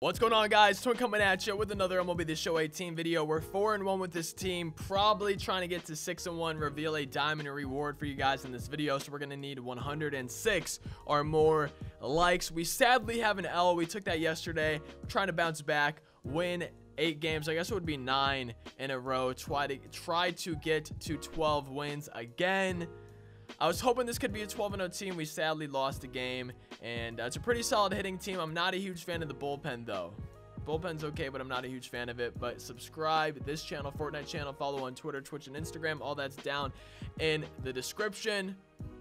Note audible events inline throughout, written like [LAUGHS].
What's going on guys? Twin coming at you with another MLB The Show 18 video. We're 4 and 1 with this team, probably trying to get to 6 and 1, reveal a diamond reward for you guys in this video. So we're going to need 106 or more likes. We sadly have an L. We took that yesterday. We're trying to bounce back, win eight games. I guess it would be nine in a row. Try to try to get to 12 wins again. I was hoping this could be a 12-0 team. We sadly lost the game, and uh, it's a pretty solid hitting team. I'm not a huge fan of the bullpen, though. Bullpen's okay, but I'm not a huge fan of it. But subscribe this channel, Fortnite channel, follow on Twitter, Twitch, and Instagram. All that's down in the description.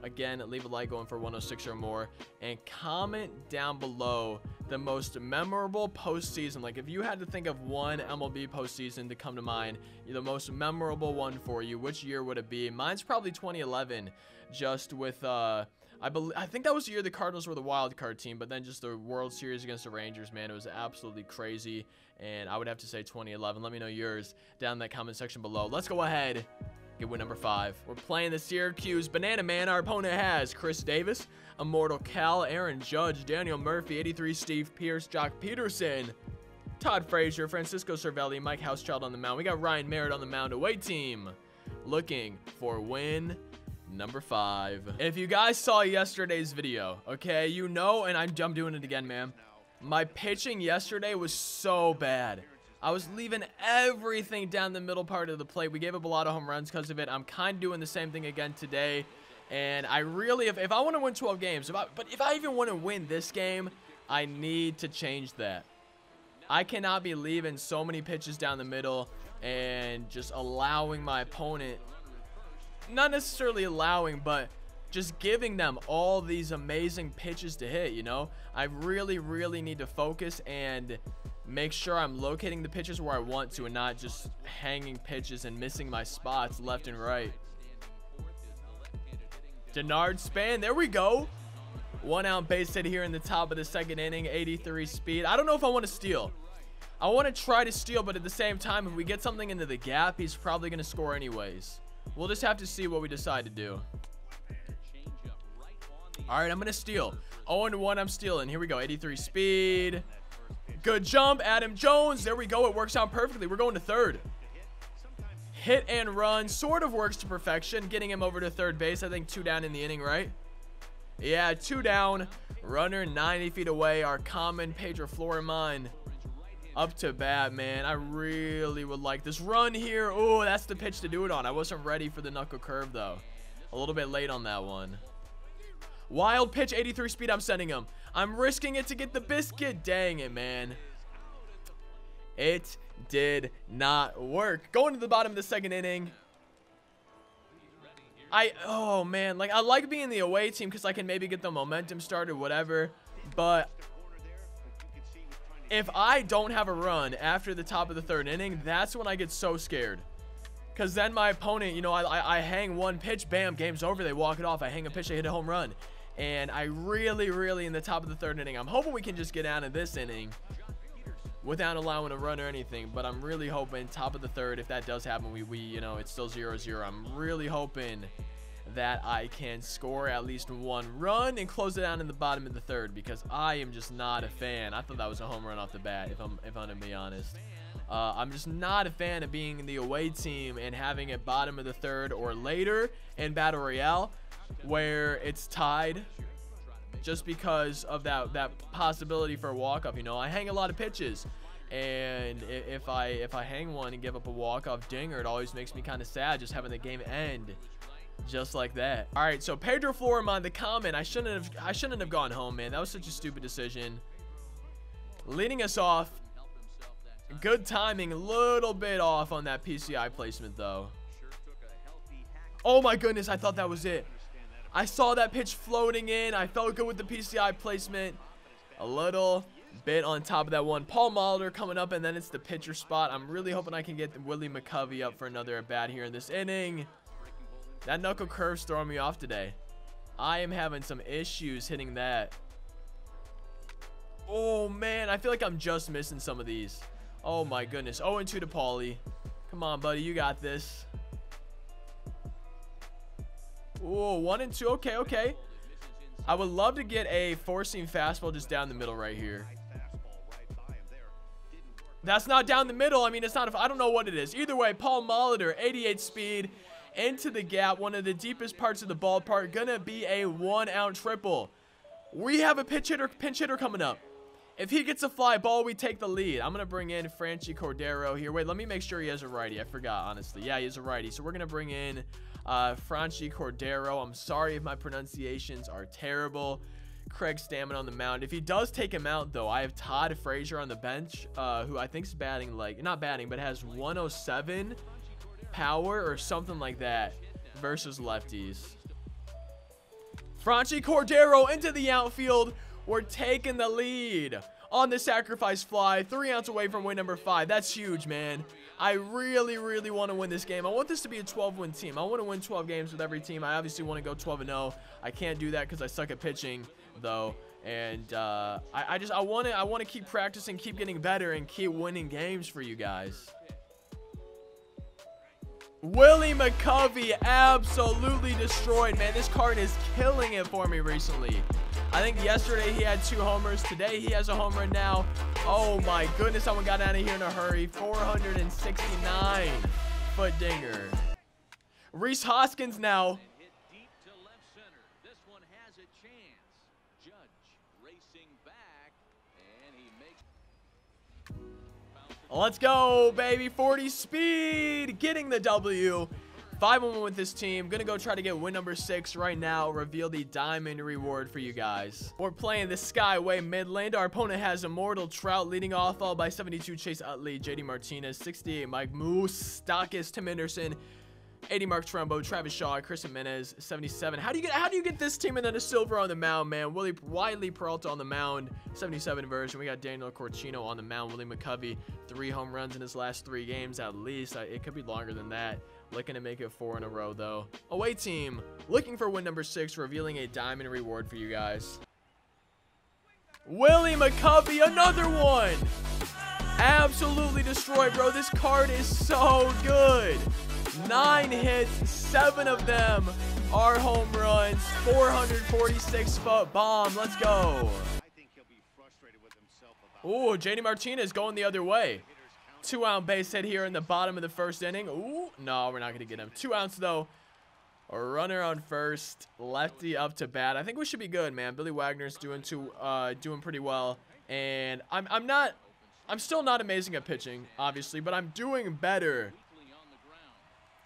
Again, leave a like going for 106 or more. And comment down below the most memorable postseason. Like, if you had to think of one MLB postseason to come to mind, the most memorable one for you, which year would it be? Mine's probably 2011, just with... uh I believe I think that was the year the Cardinals were the wild card team, but then just the World Series against the Rangers, man, it was absolutely crazy. And I would have to say 2011. Let me know yours down in that comment section below. Let's go ahead. Get win number five. We're playing the Syracuse Banana Man. Our opponent has Chris Davis, Immortal Cal, Aaron Judge, Daniel Murphy, 83 Steve Pearce, Joc Pederson, Todd Frazier, Francisco Cervelli, Mike Hauschild on the mound. We got Ryan Merritt on the mound. Away team looking for win number five. If you guys saw yesterday's video, okay, you know, and I'm, I'm doing it again, man. My pitching yesterday was so bad. I was leaving everything down the middle part of the plate. We gave up a lot of home runs because of it. I'm kind of doing the same thing again today. And I really, if, if I want to win 12 games, if I, but if I even want to win this game, I need to change that. I cannot be leaving so many pitches down the middle and just allowing my opponent not necessarily allowing, but just giving them all these amazing pitches to hit, you know? I really, really need to focus and make sure I'm locating the pitches where I want to and not just hanging pitches and missing my spots left and right. Denard Span, there we go. One out base hit here in the top of the second inning, 83 speed. I don't know if I want to steal. I want to try to steal, but at the same time, if we get something into the gap, he's probably going to score anyways. We'll just have to see what we decide to do. All right, I'm going to steal. 0-1, I'm stealing. Here we go. 83 speed. Good jump, Adam Jones. There we go. It works out perfectly. We're going to third. Hit and run sort of works to perfection. Getting him over to third base. I think two down in the inning, right? Yeah, two down. Runner 90 feet away. Our common Pedro Florimon up to bat, man. I really would like this run here. Oh, that's the pitch to do it on. I wasn't ready for the knuckle curve, though. A little bit late on that one. Wild pitch, 83 speed. I'm sending him. I'm risking it to get the biscuit. Dang it, man. It did not work. Going to the bottom of the second inning. I, oh, man. Like, I like being the away team because I can maybe get the momentum started, whatever. But if I don't have a run after the top of the third inning, that's when I get so scared. Because then my opponent, you know, I, I, I, hang one pitch, bam, game's over. They walk it off. I hang a pitch, I hit a home run. And I really, really, in the top of the third inning, I'm hoping we can just get out of this inning without allowing a run or anything. But I'm really hoping top of the third, if that does happen, we, we you know, it's still 0-0. I'm really hoping that I can score at least one run and close it down in the bottom of the third because I am just not a fan. I thought that was a home run off the bat, if I'm if I'm to be honest. Uh, I'm just not a fan of being the away team and having it bottom of the third or later in Battle Royale where it's tied just because of that that possibility for a walk-off. You know, I hang a lot of pitches. And if I if I hang one and give up a walk-off dinger, it always makes me kind of sad just having the game end just like that. All right, so Pedro Florimon, the comment, I shouldn't have I shouldn't have gone home, man. That was such a stupid decision. Leading us off. Good timing, a little bit off on that PCI placement though. Oh my goodness, I thought that was it. I saw that pitch floating in. I felt good with the PCI placement. A little bit on top of that one. Paul Molitor coming up, and then it's the pitcher spot. I'm really hoping I can get Willie McCovey up for another at bat here in this inning. That knuckle curve's throwing me off today. I am having some issues hitting that. Oh, man. I feel like I'm just missing some of these. Oh, my goodness. 0 and 2 to Paulie. Come on, buddy. You got this. Oh, 1 and 2. Okay, okay. I would love to get a four-seam fastball just down the middle right here. That's not down the middle. I mean, it's not, I don't know what it is. Either way, Paul Molitor, 88 speed, into the gap, one of the deepest parts of the ballpark. Gonna be a one-out triple. We have a pinch hitter, pinch hitter coming up. If he gets a fly ball, we take the lead. I'm going to bring in Franchy Cordero here. Wait, let me make sure he has a righty. I forgot, honestly. Yeah, he has a righty. So we're going to bring in uh, Franchy Cordero. I'm sorry if my pronunciations are terrible. Craig Stammen on the mound. If he does take him out, though, I have Todd Frazier on the bench, uh, who I think is batting like, not batting, but has 107 power or something like that versus lefties. Franchy Cordero into the outfield. We're taking the lead on the sacrifice fly. Three outs away from win number five. That's huge, man. I really, really want to win this game. I want this to be a 12-win team. I want to win 12 games with every team. I obviously want to go 12-0. I can't do that because I suck at pitching, though. And uh, I, I just I want to I want to keep practicing, keep getting better, and keep winning games for you guys. Willie McCovey absolutely destroyed, man. This card is killing it for me recently. I think yesterday he had two homers. Today he has a home run now. Oh my goodness, someone got out of here in a hurry. 469 foot dinger. Rhys Hoskins now Let's go, baby. 40 speed. Getting the W. 5-1 with this team. Gonna go try to get win number 6 right now. Reveal the diamond reward for you guys. We're playing the Skyway Midland. Our opponent has Immortal Trout leading off, followed by 72 Chase Utley, JD Martinez, 68 Mike Moustakas, Tim Anderson, 80 Mark Trumbo, Travis Shaw, Chris Gimenez, 77. How do you get how do you get this team and then a silver on the mound, man? Willie Wily Peralta on the mound, 77 version. We got Daniel Corcino on the mound, Willie McCovey, three home runs in his last three games at least. Uh, it could be longer than that. Looking to make it four in a row though. Away team, looking for win number six, revealing a diamond reward for you guys. Willie McCovey, another one! Absolutely destroyed, bro. This card is so good. Nine hits, seven of them are home runs. 446 foot bomb. Let's go. Ooh, JD Martinez going the other way. Two out base hit here in the bottom of the first inning. Ooh, no, we're not going to get him. Two outs, though. A runner on first. Lefty up to bat. I think we should be good, man. Billy Wagner's doing too, uh, doing pretty well. And I'm, I'm not, I'm still not amazing at pitching, obviously, but I'm doing better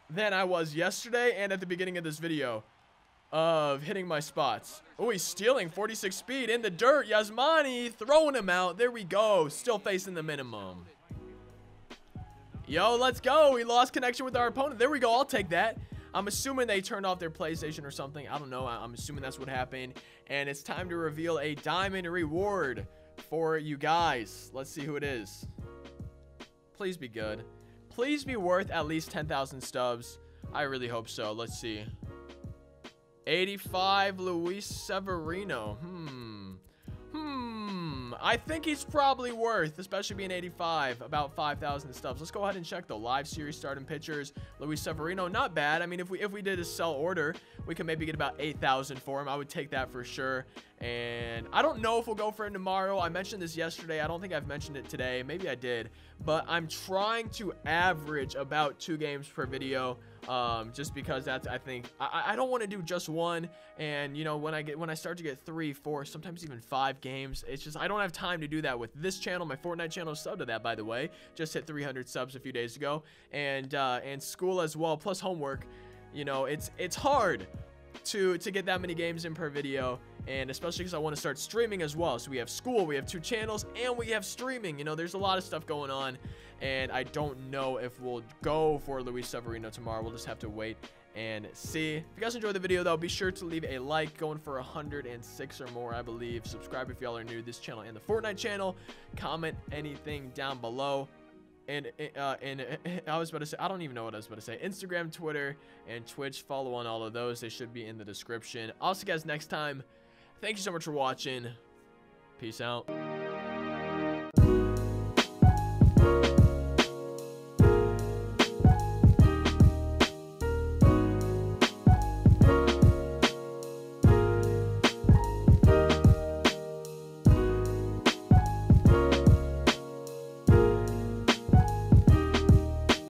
than I was yesterday and at the beginning of this video of hitting my spots. Oh, he's stealing 46 speed in the dirt. Yasmani throwing him out. There we go. Still facing the minimum. Yo, let's go. We lost connection with our opponent. There we go. I'll take that. I'm assuming they turned off their PlayStation or something. I don't know. I'm assuming that's what happened. And it's time to reveal a diamond reward for you guys. Let's see who it is. Please be good. Please be worth at least 10,000 stubs. I really hope so. Let's see. 85 Luis Severino. Hmm. Hmm. I think he's probably worth, especially being 85, about 5,000 stubs. Let's go ahead and check the live series starting pitchers. Luis Severino, not bad. I mean, if we if we did a sell order, we could maybe get about 8,000 for him. I would take that for sure. And I don't know if we'll go for it tomorrow. I mentioned this yesterday. I don't think I've mentioned it today. Maybe I did. But I'm trying to average about two games per video. Um, just because that's, I think, I, I don't want to do just one. And, you know, when I get, when I start to get three, four, sometimes even five games, it's just, I don't have time to do that with this channel. My Fortnite channel is sub to that, by the way. Just hit 300 subs a few days ago. And, uh, and school as well, plus homework. You know, it's, it's hard to to get that many games in per video and especially because I want to start streaming as well so we have school we have two channels and we have streaming you know there's a lot of stuff going on and I don't know if we'll go for Luis Severino tomorrow we'll just have to wait and see if you guys enjoyed the video though be sure to leave a like going for 106 or more I believe subscribe if y'all are new to this channel and the Fortnite channel comment anything down below and uh, and [LAUGHS] I was about to say I don't even know what I was about to say. Instagram, Twitter, and Twitch. Follow on all of those. They should be in the description. I'll see you guys next time. Thank you so much for watching. Peace out.